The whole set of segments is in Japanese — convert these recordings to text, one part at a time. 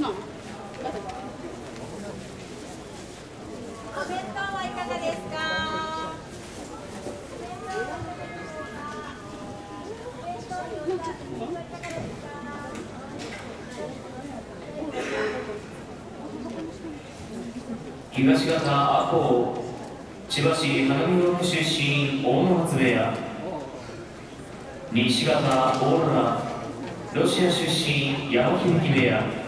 はいかがですか？東方阿公千葉市花見の出身大野松部屋。西方オーロラロシア出身山響部屋。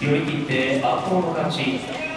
寄り切って圧倒の勝ち。